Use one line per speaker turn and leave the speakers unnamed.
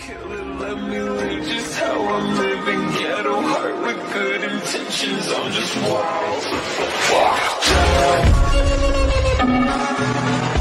Kill it. let me live just how I'm living. Ghetto heart with good intentions, I'm just wild. Fuck.